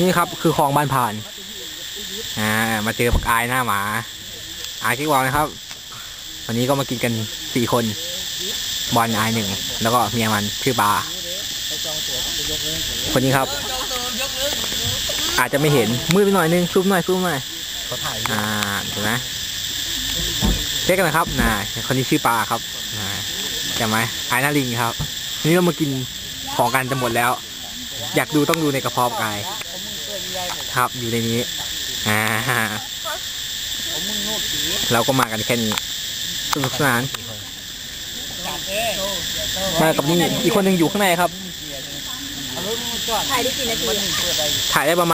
นี่ครับคือคลองบ้านผ่าน อ่า มาเจอปักอายหน้าหมาอายที่วางนะครับ วันนี้ก็มากินกันสี่คน บอลอายหนึ่ง แล้วก็เมียมันชื่อปลาคนนี้ครับ อาจจะไม่เห็นมืดไปหน่อยนึงซุบหน่อยซุบหน่อยเขาถ่ายอ่าเห็นไหมเรียกกันนะครับน่าคนนี้ชื่อปลาครับน่าจำไหมอายหน้าลิงครับนนี้เรามากินของกันจะหมดแล้ว อยากดูต้องดูในกระเพาะกาย ครับอยู่ในนี้อ่าเราก็มากันแค่นี้สนุกสนานมากับนี่อีกคนหนึ่งอยู่ข้างในครับถ่ายได้กี่นาที ถ่ายได้ประมาณ